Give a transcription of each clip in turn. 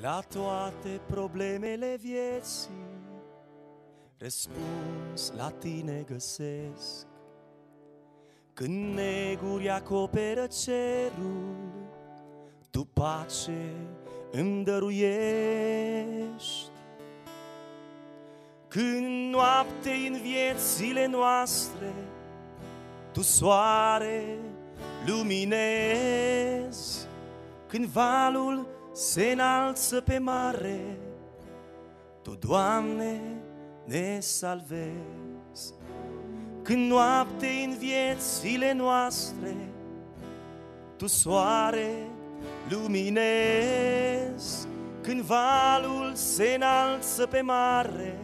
La toate problemele vieții Răspuns la tine găsesc. Când neguri acoperă cerul Tu pace îmi dăruiești. Când noapte în viețile noastre Tu soare luminezi. Când valul se înalță pe mare, Tu, Doamne, ne salvezi. Când noapte în viețile noastre, Tu, soare, luminezi, Când valul se înalță pe mare,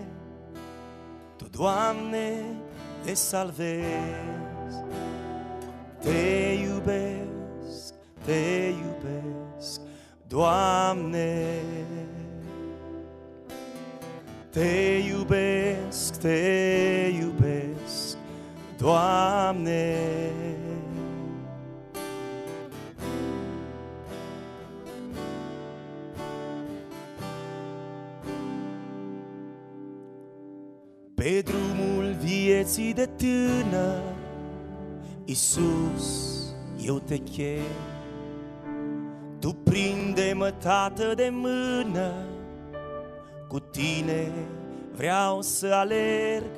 Tu, Doamne, ne salvezi. Te iubesc, te iubesc, Doamne, Te iubesc, Te iubesc, Doamne. Pe drumul vieții de tânăr, Iisus, eu te chem, tu prinde-mă, Tată, de mână, cu tine vreau să alerg.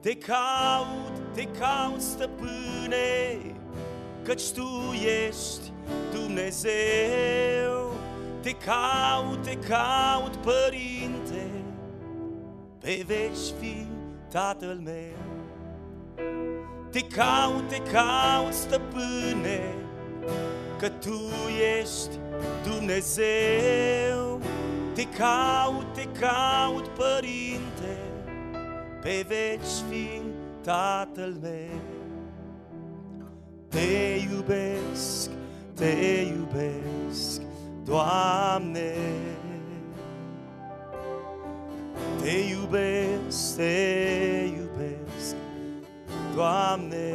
Te caut, te caut, stăpâne, căci Tu ești Dumnezeu. Te caut, te caut, Părinte, pe veci fi Tatăl meu. Te caut, te caut, stăpâne, că Tu ești Dumnezeu. Te caut, te caut, Părinte, pe veci fi Tatăl meu. Te iubesc, te iubesc, Doamne. Te iubesc, te iubesc, Doamne.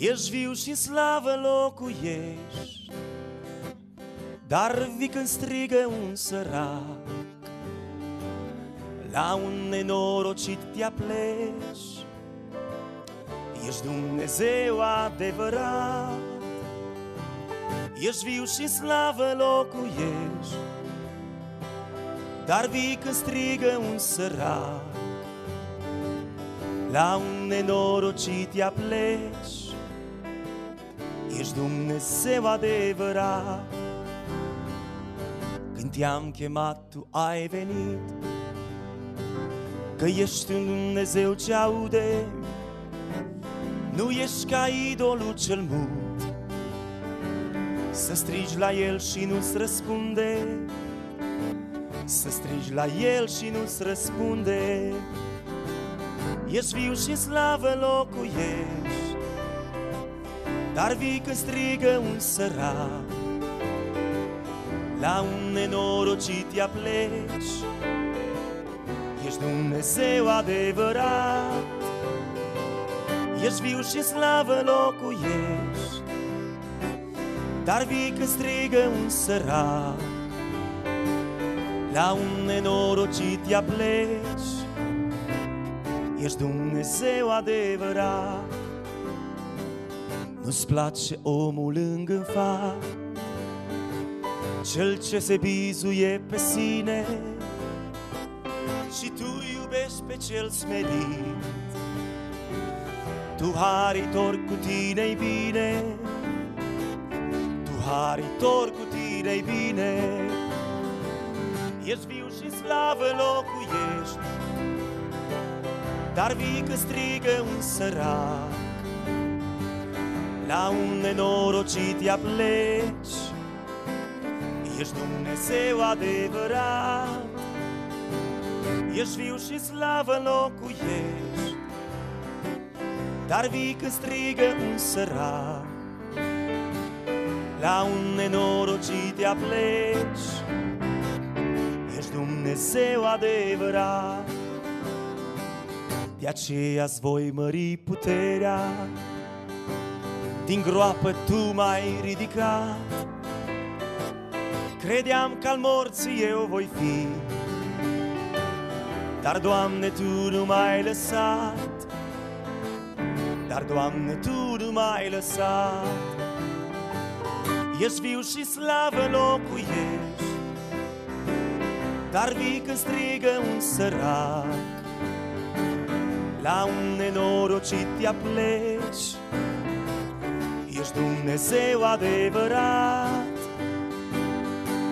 Ești viu și slavă locuiești, Dar vii când strigă un sărac, La un nenorocit te apleci, Ești Dumnezeu adevărat, Ești viu și slavă locuiești, Dar vii când strigă un sărac, La un nenorocit te apleci, Ești Dumnezeu adevărat. Când te-am chemat, Tu ai venit. Că ești un Dumnezeu ce aude. Nu ești ca idolul cel mult. Să strigi la El și nu-ți răspunde. Să strigi la El și nu-ți răspunde. Ești viu și slavă locuiești dar vii când strigă un sărac La un nenorocit te pleci. Ești Dumnezeu adevărat Ești viu și slavă locuiești. Dar vii când strigă un sărac La un nenorocit te pleci. Ești Dumnezeu adevărat nu-ți place omul lângă fac Cel ce se bizuie pe sine. Și tu iubești pe cel smerit Tu haritor cu tine-i bine. Tu haritor cu tine-i bine. Ești viu și slavă locuiești Dar vii că strigă un sărac La un nenorocit te pleci. Ești Dumnezeu adevărat Ești viu și slavă locuiești Dar vii când strigă un sărac La un nenorocit te apleci Ești Dumnezeu adevărat De aceea-ți voi mări puterea Din groapă tu m-ai ridicat. Credeam că al morții eu voi fi Dar, Doamne, Tu nu m-ai lăsat. Dar, Doamne, Tu nu m-ai lăsat. Ești viu și slavă locuiești Dar vii când strigă un sărac. La un nenorocit te apleci Ești Dumnezeu adevărat.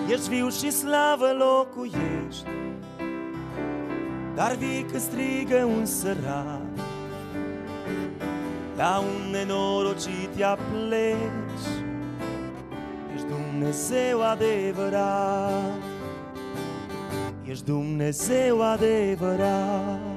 Ești viu și slavă locuiești. Dar vii când strigă un sărac. La un nenorocit te apleci Ești Dumnezeu adevărat. Ești Dumnezeu adevărat